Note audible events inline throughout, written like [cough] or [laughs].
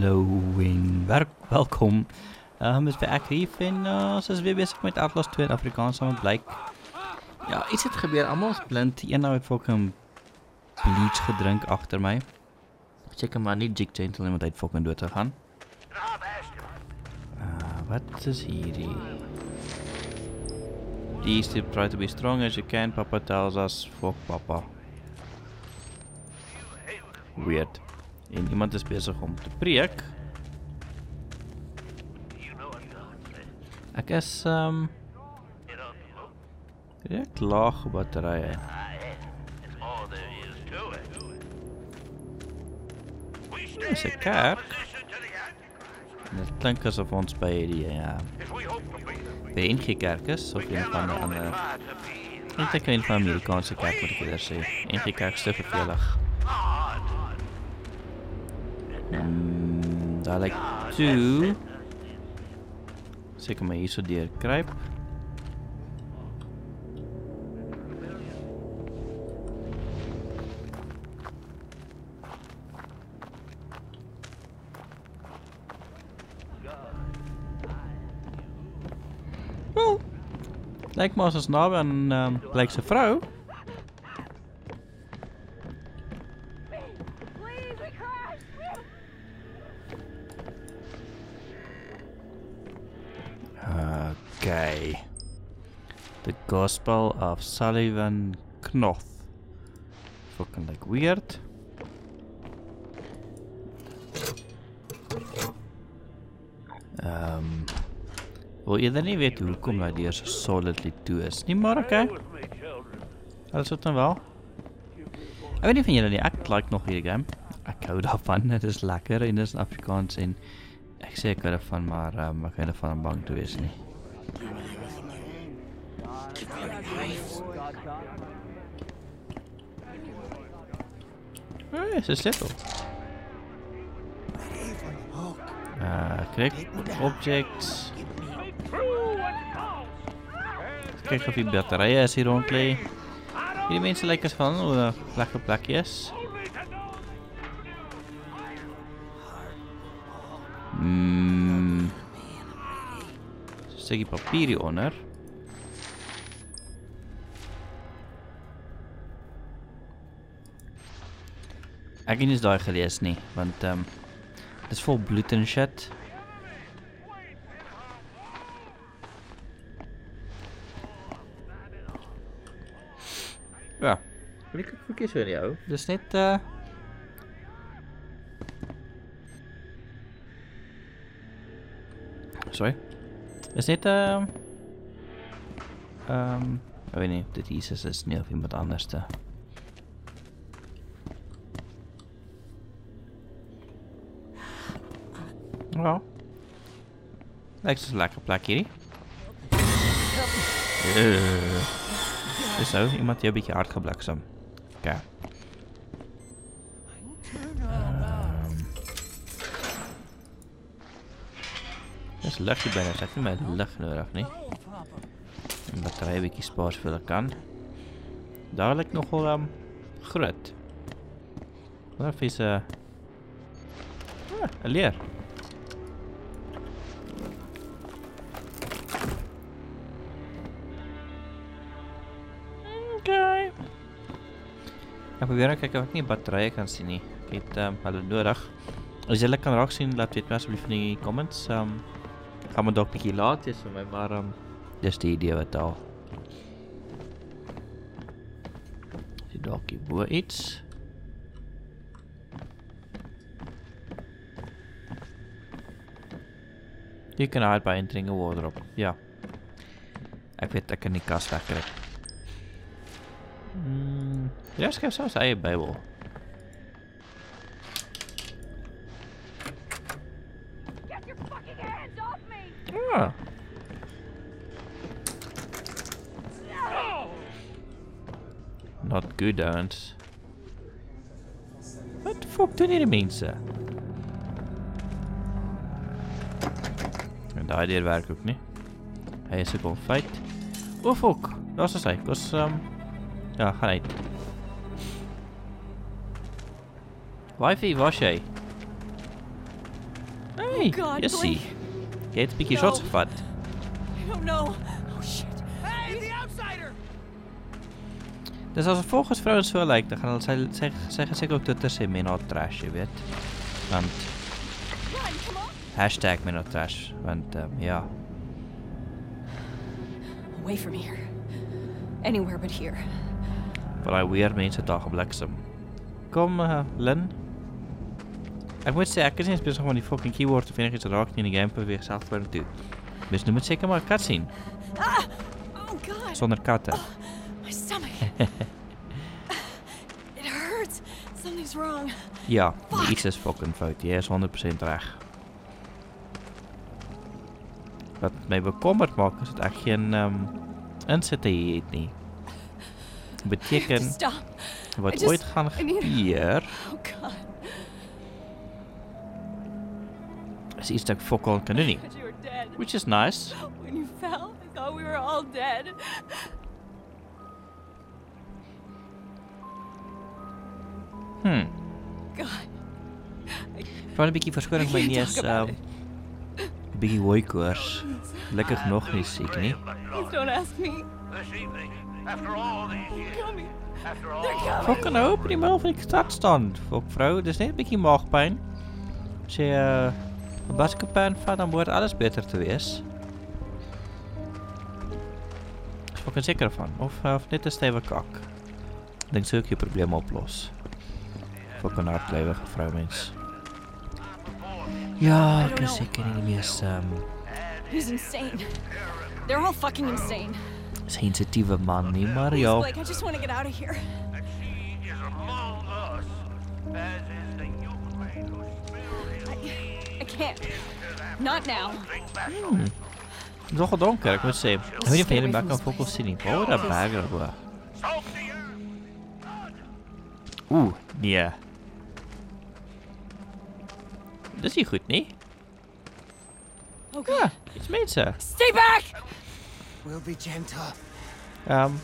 Hallo en werk, welkom. Um, is bij Akrief en uh, ze is weer bezig met Atlas 2 in Afrikaans aan het blyk. Ja, iets het gebeur, almal is blind. Een nou het fucking bleach gedrink achter my. Check maar nie Jig Gentle iemand uit fucking dood te gaan. Uh, wat is hierdie? To try to be strong as you can, Papa tells us. Fuck Papa. Weird. En iemand is bezig om te preek. Ek is um Ek laag batterye. Dis 'n kerk. Dit klink asof ons by die ja, die NG kerk is of een van die ander. Ek dink een van Amerikaanse kerk moet ek eerder sê. NG kerk is te vervelig. Mm, daar lyk toe. Seker maar hier so deur kruip. Maar as ons naby aan ehm um, blyk se vrou. Gospel of Sullivan Knoth. Fucking like weird. Ehm um, Wil eerder nie weet hoekom dat deur so solidly toe is nie, maar okay. Alles goed dan wel. Ek weet nie van julle nie, ek like nog hierdie game. Ek hou daarvan, [laughs] dit is lekker en dit is in Afrikaans en ek sê ek hou daarvan, maar um, ek hou daarvan om bang te wees nie. Hey, is 'n sleutel. Uh, klik objects. Kyk of die batterye is hier rond lê. Hierdie mense lyk as van hoe 'n lekker plekkie is. Mm. Stukkie papier hieronder. Ek het nie daai gelees nie, want ehm um, dis vol bloed en shit. Ja. Ek verkies vir jou? Dis net uh Sorry. Is net ehm ehm um, ek weet nie, dit Jesus is nie of iemand anders Ja. Lijkt dus een lekker plekje hier. Uh. Is zo, iemand die een beetje hard gebleksem. Oké. Okay. Um. Dat is luchtje bijna, zeg je mij lucht nodig, niet? Een batterij een beetje spaars vullen kan. Daar lijkt nog wel um, groot. Wat is uh, ah, een leer. Probeer net kyk of ek nie batterye kan. Ek het ehm um, hulle nodig. As julle kan raak sien, laat weet my asseblief in die comments. Ehm um, gaan maar dalk bietjie laat wees vir my, maar ehm um, dis die idee wat al. Hier bo iets. Jy kan hard by entering 'n wardrobe. Ja. Ek weet ek kan die kas wegkry. Mm, fucking hands off me! Ja. No! Not good, ouens. Wat die fuck doen hierdie mense? En daai deur werk ook nie. Hy is ook al feit. O fuck, daar's hy. Kos um ja, gaan uit. Wifi, was jy? Hey, God, Jessie. Blake. Jy het 'n bietjie No. shots gevat. I don't know. Oh shit. Hey, the outsider! Dis as volgens vrouens so lyk, dan gaan sy sy gesê ook men not trash, jy weet. Want hashtag men not trash, want ehm ja. Away from here. Anywhere but here. Vir daai weer mense daar gebliksem. Kom uh, Lin. Ek moet is eens besig om aan die fucking keyboard of enigiets raak nie in die game beweeg self toe. Mens nou moet seker maar kat sien Ah! Oh god. sonder katte. My stomach. [laughs] it hurts. Something's wrong. Ja, Fuck. iets is fucking fout. Jy is 100% reg. Wat my bekommerd maak is dat ek geen ehm um, insitte hier het nie. Beteken Stop. wat ooit gaan I need- gebeur Oh god. Is iets wat ek fokkal kan doen nie. I thought you were dead. Which is nice. When you fell, I thought we were all dead. Hm. God. Van 'n bietjie verskoning my I can't neus talk about ehm 'n bietjie hooikoors. Gelukkig nog nie siek nie. Please don't ask me. Fucking in die van die stad staan. Fok vrou, dis net 'n bietjie maagpyn. As jy 'n uh, basketpan vat dan behoort alles beter te wees. Ek is fucking seker van of uh, of net 'n stywe kak. Dink sou ek jou probleem oplos. Fucking hardlewige vroumens. Ja, I ek don't is know. seker nie die mees ehm He's insane. They're all fucking insane. sensitiewe man nie, maar Please, ja. Blake, I just want to get out of here. Can't. Not now. drink back Hmm. Dis nogal donker, ek moet sê. Ek weet nie of jy die bak kan fokus sien nie. Waar word 'n bag oor? Salt the earth! Oeh, nee. Dis nie goed nie. Oh Ja, iets mense. Stay back! We'll be gentle. Ehm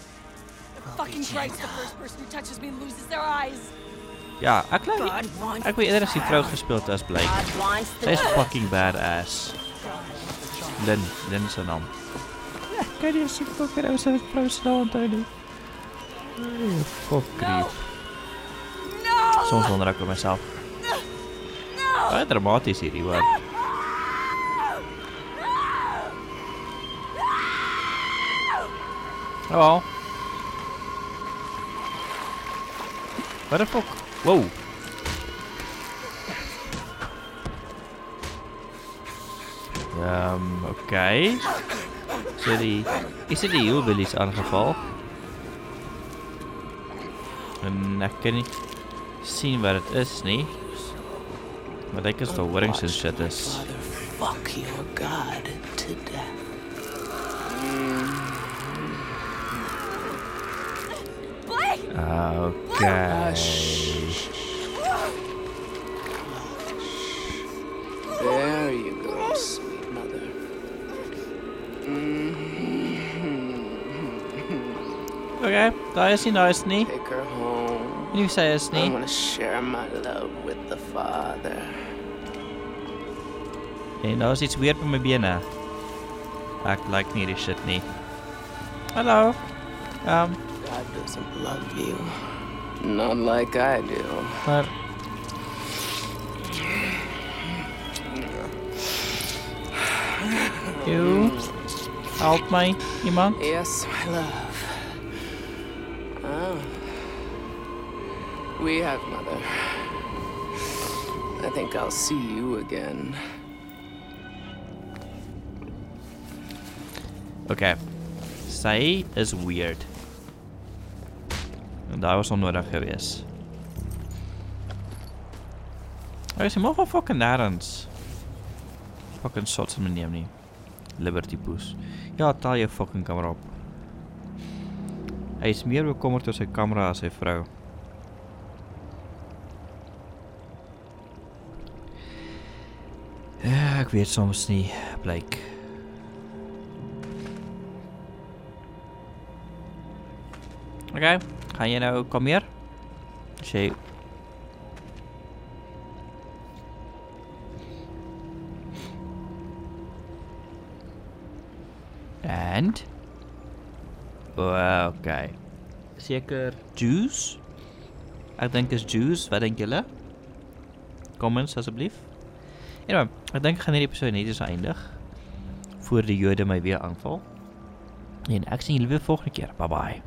Fucking Christ, the first person who touches me loses their eyes. Ja, ek weet eerder as die vrou gespeel het as Blake. Sy is fucking badass. Lin, Lin se naam. Ja, kan jy sien hoe kan ons dit vrou se naam onthou nie? Fuck. No! Soms wonder ek op myself. No! Baie dramaties hierdie hoor. Hallo. Wat die fuck? Wow. Ehm, um, okay. So die is dit die hillbillies aangeval? En ek kan nie sien wat dit is nie. Maar dit is die horings en shit is. Fuck your god to death. Blake! Okay. Okay, daar is nie nice nie. Take her home. Nie sê is I nie. want to share my love with the father. En daar is iets weer by my bene. Ek like nie die shit nie. Hallo. Ehm, um, God doesn't love you. Not like I do. maar [sighs] You help my iemand? Yes, my love. We have mother. I think I'll see you again. Okay. Sy is weird. En daar was onnodig gewees. Hy is maar van fucking nêrens. Fucking in my neem. Liberty Boost. Ja, tel jou fucking camera op. Hij is meer bekommerd door zijn camera als zijn vrouw. Ja, ik weet soms niet, blijk. Oké, okay. ga je nou, kom hier. Jay. And? And okay. Seker juice? Ek dink is juice. Wat dink julle? Comments asseblief. Anyway, ek dink ek gaan hierdie episode net eens eindig voor die Jode my weer aanval. En ek sien julle weer volgende keer. Bye bye.